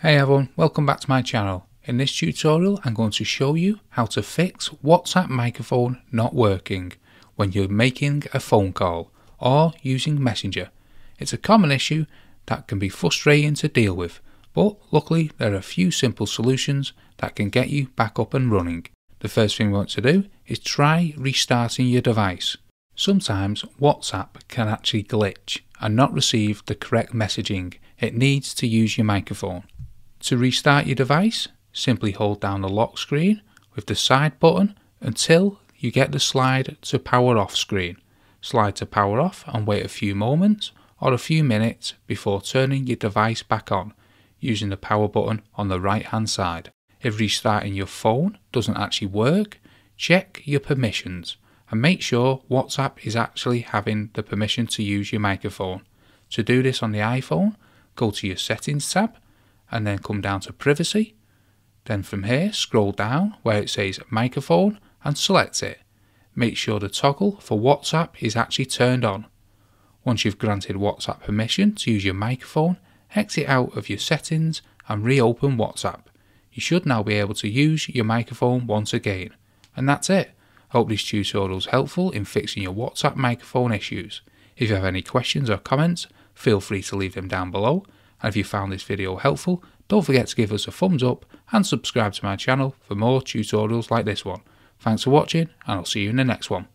Hey everyone, welcome back to my channel. In this tutorial I'm going to show you how to fix WhatsApp microphone not working when you're making a phone call or using Messenger. It's a common issue that can be frustrating to deal with, but luckily there are a few simple solutions that can get you back up and running. The first thing we want to do is try restarting your device. Sometimes WhatsApp can actually glitch and not receive the correct messaging. It needs to use your microphone. To restart your device, simply hold down the lock screen with the side button until you get the slide to power off screen. Slide to power off and wait a few moments or a few minutes before turning your device back on using the power button on the right hand side. If restarting your phone doesn't actually work, check your permissions and make sure WhatsApp is actually having the permission to use your microphone. To do this on the iPhone, go to your settings tab and then come down to privacy. Then from here, scroll down where it says microphone and select it. Make sure the toggle for WhatsApp is actually turned on. Once you've granted WhatsApp permission to use your microphone, exit out of your settings and reopen WhatsApp. You should now be able to use your microphone once again. And that's it. Hope this tutorial is helpful in fixing your WhatsApp microphone issues. If you have any questions or comments, feel free to leave them down below and if you found this video helpful, don't forget to give us a thumbs up and subscribe to my channel for more tutorials like this one. Thanks for watching and I'll see you in the next one.